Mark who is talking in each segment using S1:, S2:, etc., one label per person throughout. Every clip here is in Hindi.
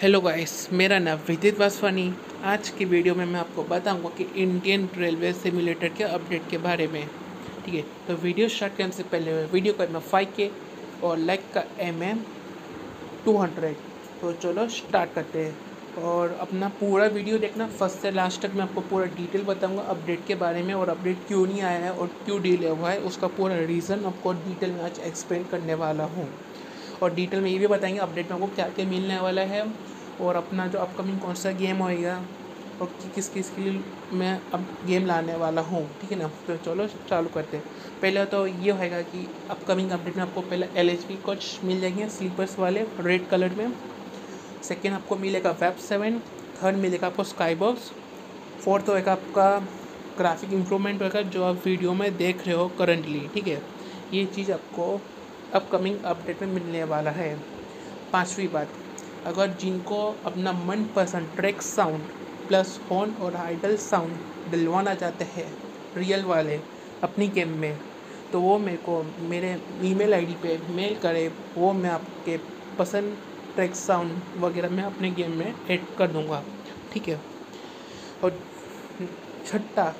S1: हेलो गाइस मेरा नाम विदित वासवानी। आज की वीडियो में मैं आपको बताऊँगा कि इंडियन रेलवे सिमुलेटर के अपडेट के बारे में। ठीक है तो वीडियो स्टार्ट करने से पहले वीडियो का मैं फाइव के और लाइक का एम एम टू हंड्रेड। तो चलो स्टार्ट करते हैं। और अपना पूरा वीडियो देखना। फ़र्स्ट से लास्ट तक मैं आपको पूरा डिटेल बताऊँगा अपडेट के बारे में और अपडेट क्यों नहीं आया है और क्यों डिले हुआ है, उसका पूरा रीज़न आपको डिटेल में आज एक्सप्लेन करने वाला हूँ। और डिटेल में ये भी बताएँगे अपडेट में आपको क्या क्या मिलने वाला है और अपना जो अपकमिंग कौन सा गेम होएगा और किस किस के लिए मैं अब गेम लाने वाला हूँ, ठीक है ना? तो चलो, चालू करते हैं। पहले तो ये होएगा कि अपकमिंग अपडेट में आपको पहले एल एच कोच मिल जाएँगे स्लीपर्स वाले रेड कलर में। सेकेंड आपको मिलेगा वेब सेवन थर्ड मिलेगा आपको स्काई बॉक्स फोर्थ होएगा आपका ग्राफिक इम्प्रूवमेंट होगा जो आप वीडियो में देख रहे हो करंटली ठीक है? ये चीज़ आपको अपकमिंग अपडेट में मिलने वाला है। पांचवी बात, अगर जिनको अपना मनपसंद ट्रैक साउंड प्लस हॉर्न और आइडल साउंड दिलवाना चाहते हैं रियल वाले, अपनी गेम में तो वो मेरे को, मेरे ईमेल आईडी पे मेल करें, वो मैं आपके पसंद ट्रैक साउंड वगैरह मैं अपने गेम में ऐड कर दूँगा। ठीक है? और छठा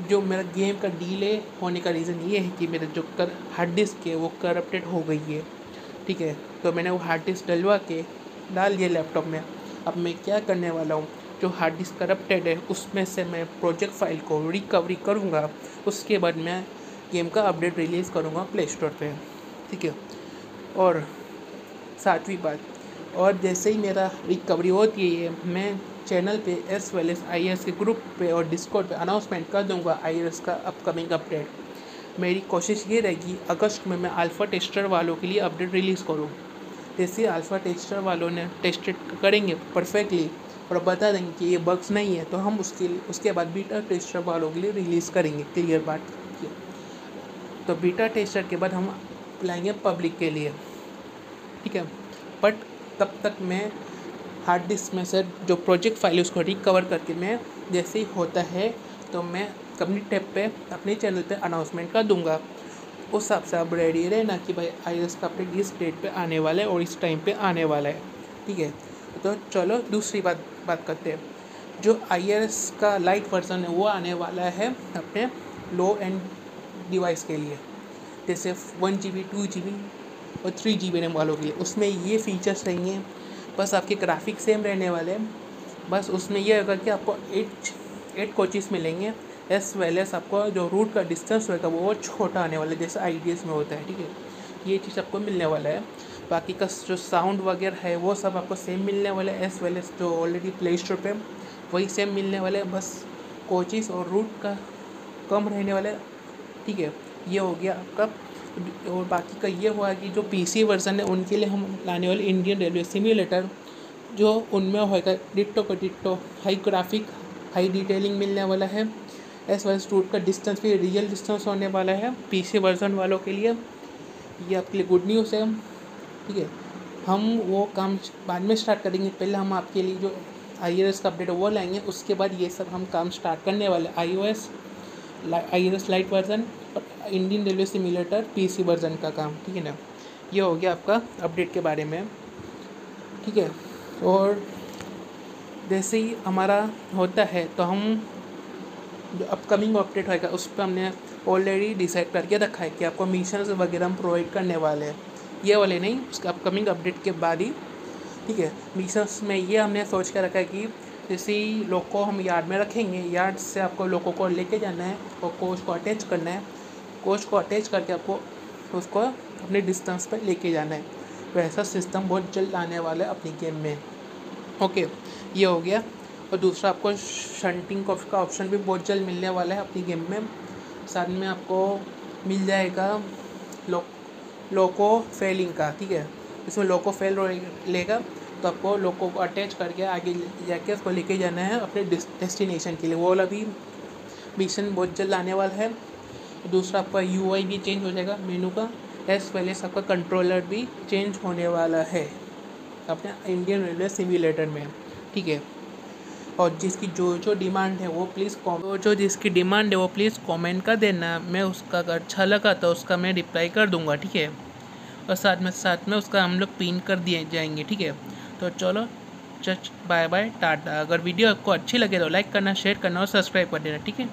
S1: जो मेरा गेम का डीले होने का रीज़न ये है कि मेरा जो कर हार्ड डिस्क है वो करप्टेड हो गई है। ठीक है? तो मैंने वो हार्ड डिस्क डलवा के डाल दिया लैपटॉप में। अब मैं क्या करने वाला हूँ? जो हार्ड डिस्क करप्टेड है, उसमें से मैं प्रोजेक्ट फ़ाइल को रिकवरी करूँगा। उसके बाद मैं गेम का अपडेट रिलीज़ करूँगा प्ले स्टोर पर ठीक है? और सातवीं बात और जैसे ही मेरा रिकवरी होती है, मैं चैनल पे as well as I S के ग्रुप पे और डिस्कॉर्ड पे अनाउंसमेंट कर दूँगा आई एस का अपकमिंग अपडेट मेरी कोशिश ये रहेगी, अगस्त में मैं अल्फ़ा टेस्टर वालों के लिए अपडेट रिलीज़ करूँ। जैसे अल्फ़ा टेस्टर वालों ने टेस्टेड करेंगे परफेक्टली और बता देंगे कि ये बग्स नहीं है तो हम उसके लिए, उसके बाद बीटा टेस्टर वालों के लिए रिलीज़ करेंगे। क्लियर बात? तो बीटा टेस्टर के बाद हम लाएँगे पब्लिक के लिए। ठीक है? बट तब तक मैं हार्ड डिस्क में से जो प्रोजेक्ट फ़ाइल है, उसको रिकवर करके मैं जैसे ही होता है तो मैं कंपनी टैब पे, अपने चैनल पे अनाउंसमेंट कर दूँगा। उस हिसाब से आप रेडी रहना कि भाई आई एस का अपडेट इस डेट पे आने वाला है और इस टाइम पे आने वाला है। ठीक है? तो चलो दूसरी बात बात करते हैं। जो आई का लाइट वर्जन है, वो आने वाला है अपने लो एंड डिवाइस के लिए। जैसे one G B two G B और थ्री जी बी रैम वालों के लिए। उसमें ये फीचर्स रहेंगे बस आपके ग्राफिक सेम रहने वाले हैं। बस उसमें यह होगा कि आपको एट एट कोचिस मिलेंगे एस वेल एस आपको जो रूट का डिस्टेंस होगा वो छोटा आने वाला है, जैसे आई में होता है, ठीक है? ये चीज़ आपको मिलने वाला है। बाकी का जो साउंड वगैरह है, वो सब आपको सेम मिलने वाला है एस वेल एस जो ऑलरेडी प्ले स्टोर पर वही सेम मिलने वाले हैं। बस कोचिस और रूट का कम रहने वाला है, ठीक है? ये हो गया आपका और बाकी का ये हुआ कि जो पीसी वर्जन है, उनके लिए हम लाने वाले इंडियन रेलवे सिम्युलेटर जो उनमें होगा डिट्टो का ditto high graphic high detailing मिलने वाला है एस वेल रूट का डिस्टेंस भी रियल डिस्टेंस होने वाला है पीसी वर्जन वालों के लिए। ये आपके लिए गुड न्यूज़ है, ठीक है? हम वो काम बाद में स्टार्ट करेंगे, पहले हम आपके लिए जो आई का अपडेट वो लाएँगे, उसके बाद ये सब हम काम स्टार्ट करने वाले I O S I S lite version Indian railway simulator PC version का काम, ठीक है ना? ये हो गया आपका अपडेट के बारे में, ठीक है? और जैसे ही हमारा होता है तो हम जो अपकमिंग अपडेट होएगा, उस पर हमने ऑलरेडी डिसाइड करके रखा है कि आपको मिशन वगैरह हम प्रोवाइड करने वाले हैं। ये वाले नहीं, उसके अपकमिंग अपडेट के बाद ही, ठीक है? मिशंस में ये हमने सोच कर रखा है कि जैसे लोग को हम यार्ड में रखेंगे यार्ड से आपको लोगों को लेके जाना है और कोच को अटैच करना है कोच को अटैच करके आपको उसको अपने डिस्टेंस पर लेके जाना है। वैसा सिस्टम बहुत जल्द आने वाला है अपनी गेम में। ओके, ये हो गया। और दूसरा आपको शंटिंग का ऑप्शन भी बहुत जल्द मिलने वाला है अपनी गेम में। साथ में आपको मिल जाएगा लो, लोको फेलिंग का, ठीक है? इसमें लोको फेल लेगा तो आपको लोको को अटैच करके आगे जाके उसको लेके जाना है अपने डेस्टिनेशन के लिए। वो वाला भी मिशन बहुत जल्द आने वाला है। दूसरा आपका यूआई भी चेंज हो जाएगा, मेनू का। एस वेल एस आपका कंट्रोलर भी चेंज होने वाला है। अपने इंडियन रेलवे सिमुलेटर में। ठीक है? और जिसकी जो जो डिमांड है वो प्लीज़ जो जो जिसकी डिमांड है वो प्लीज़ कमेंट कर देना। मैं उसका अगर अच्छा लगा तो उसका मैं रिप्लाई कर दूँगा, ठीक है? और साथ में साथ में उसका हम लोग पिन कर दिए जाएँगे, ठीक है? तो चलो जस्ट बाय बाय टाटा। अगर वीडियो आपको अच्छी लगे तो लाइक करना शेयर करना और सब्सक्राइब कर देना, ठीक है?